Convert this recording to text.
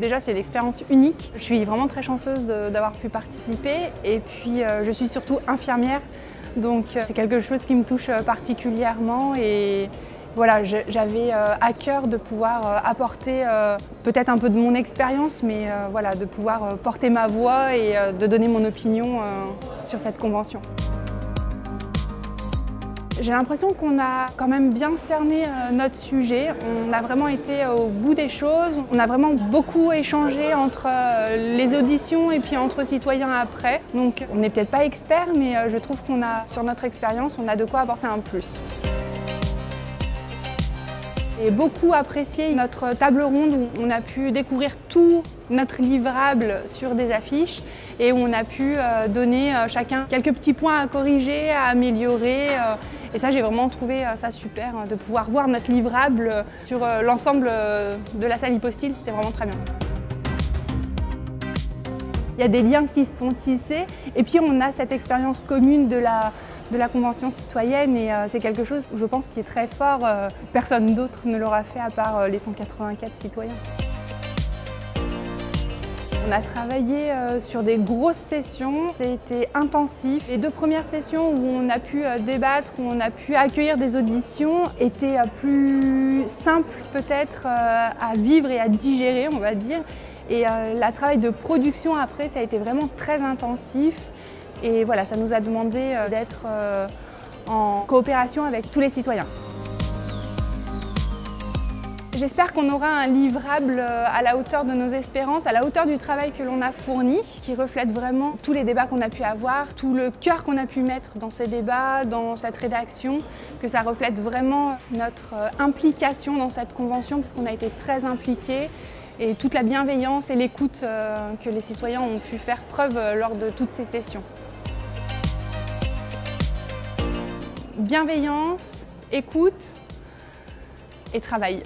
Déjà, c'est une expérience unique. Je suis vraiment très chanceuse d'avoir pu participer. Et puis, euh, je suis surtout infirmière. Donc, euh, c'est quelque chose qui me touche euh, particulièrement. Et voilà, j'avais à cœur de pouvoir apporter peut-être un peu de mon expérience, mais voilà, de pouvoir porter ma voix et de donner mon opinion sur cette convention. J'ai l'impression qu'on a quand même bien cerné euh, notre sujet. On a vraiment été au bout des choses. On a vraiment beaucoup échangé entre euh, les auditions et puis entre citoyens après. Donc on n'est peut-être pas expert, mais euh, je trouve qu'on a, sur notre expérience, on a de quoi apporter un plus. J'ai beaucoup apprécié notre table ronde où on a pu découvrir tout notre livrable sur des affiches et où on a pu euh, donner euh, chacun quelques petits points à corriger, à améliorer. Euh. Et ça, j'ai vraiment trouvé ça super, hein, de pouvoir voir notre livrable sur l'ensemble de la salle hypostyle, c'était vraiment très bien. Il y a des liens qui se sont tissés et puis on a cette expérience commune de la, de la Convention citoyenne et euh, c'est quelque chose, je pense, qui est très fort. Euh, personne d'autre ne l'aura fait à part euh, les 184 citoyens. On a travaillé sur des grosses sessions, c'était intensif. Les deux premières sessions où on a pu débattre, où on a pu accueillir des auditions étaient plus simples peut-être à vivre et à digérer, on va dire. Et le travail de production après, ça a été vraiment très intensif. Et voilà, ça nous a demandé euh, d'être euh, en coopération avec tous les citoyens. J'espère qu'on aura un livrable euh, à la hauteur de nos espérances, à la hauteur du travail que l'on a fourni, qui reflète vraiment tous les débats qu'on a pu avoir, tout le cœur qu'on a pu mettre dans ces débats, dans cette rédaction, que ça reflète vraiment notre implication dans cette convention, parce qu'on a été très impliqués, et toute la bienveillance et l'écoute que les citoyens ont pu faire preuve lors de toutes ces sessions. bienveillance, écoute et travail.